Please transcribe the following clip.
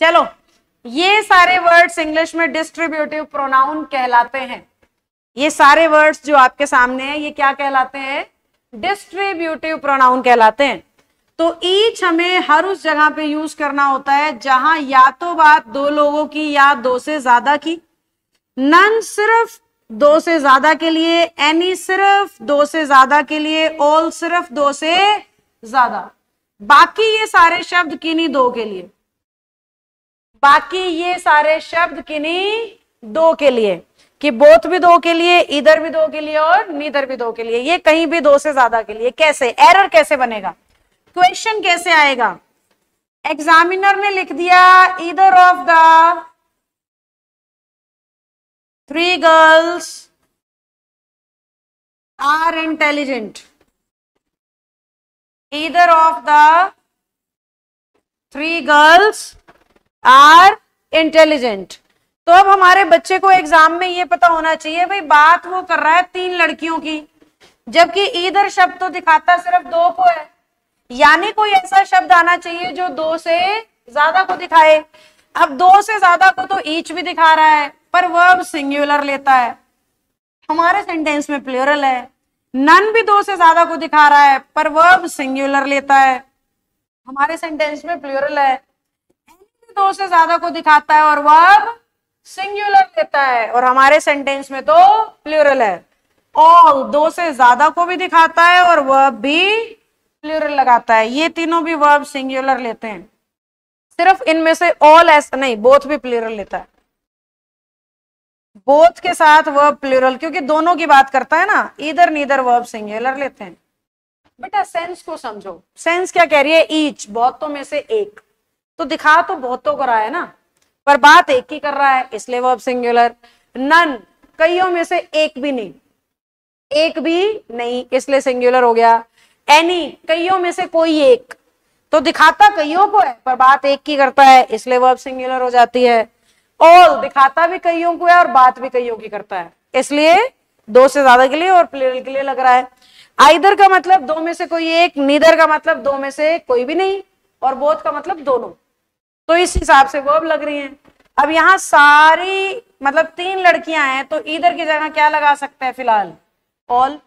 चलो, ये सारे वर्ड्स इंग्लिश में डिस्ट्रीब्यूटिव प्रोनाउन कहलाते हैं। ये सारे वर्ड्स जो आपके सामने हैं, ये क्या कहलाते हैं? डिस्ट्रीब्यूटिव प्रोनाउन कहलाते हैं। तो ईच हमें हर उस जगह पे यूज़ करना होता है जहाँ या तो बात दो लोगों की या दो से ज़्यादा की। नन सिर्फ़ दो से ज़्यादा के लिए एनी सिर्फ़ दो से ज़्यादा के लिए ऑल सिर्फ़ दो से ज़्यादा। बाकी ये सारे शब्द किन्हीं दो के लिए? बाकी ये सारे शब्द किन्हीं? दो के लिए। कि बोथ भी दो के लिए, इधर भी दो के लिए और नीदर भी दो के लिए। ये कहीं भी दो से ज़्यादा के लिए। कैसे? एरर कैसे बनेगा? क्वेश्चन कैसे आएगा? एग्जामिनर ने लिख दिया इधर of the three girls are intelligent either of the three girls are intelligent. तो अब हमारे बच्चे को एग्ज़ाम में ये पता होना चाहिए, भाई, बात वो कर रहा है तीन लड़कियों की। जबकि इधर शब्द तो दिखाता सिर्फ़ दो को है। यानी कोई ऐसा शब्द आना चाहिए जो दो से ज़्यादा को दिखाए। अब दो से ज़्यादा को तो ईच भी दिखा रहा है, पर वर्ब सिंगुलर लेता है। हमारे सेंटेंस में प्लूरल है। नन भी दो से ज़्यादा को दिखा रहा है, पर वर्ब सिंगुलर लेता है। हमारे सेंटेंस में प्लूरल है। दो से ज़्यादा को दिखाता है और वर्ब सिंगुलर लेता है। और हमारे सेंटेंस में तो प्लूरल है। ऑल दो से ज़्यादा को भी दिखाता है और वर्ब भी प्लूरल लगाता है। ये तीनों भी वर्ब सिंगुलर लेते हैं। सिर्फ़ इनमें से ऑल ऐसा नहीं बोथ भी प्लूरल लेता है। बोथ के साथ वर्ब प्लूरल क्योंकि दोनों की बात करता है ना, इधर नीदर वर्ब सिंगुलर लेते हैं। बेटा सेंस को समझो। सेंस क्या कह रही है? ईच बहुतों में से एक। तो दिखा तो बहुतों को रहा है ना, पर बात एक ही कर रहा है, इसलिए वर्ब सिंगुलर नन कईयों में से एक भी नहीं। एक भी नहीं, इसलिए सिंगुलर हो गया। एनी कईयों में से कोई एक। तो दिखाता कईयों को है, पर बात एक की करता है, इसलिए वर्ब सिंगुलर हो जाती है। ऑल दिखाता भी कईयों को है और बात भी कईयों की करता है। इसलिए दो से ज़्यादा के लिए और प्लेरल के लिए लग रहा है। आइदर का मतलब दो में से कोई एक नीदर का मतलब दो में से कोई भी नहीं, और बोध का मतलब दोनों। तो इस हिसाब से वर्ब लग रही हैं। अब यहाँ सारी मतलब तीन लड़कियाँ हैं तो इधर की जगह क्या लगा सकते हैं फ़िलहाल? ऑल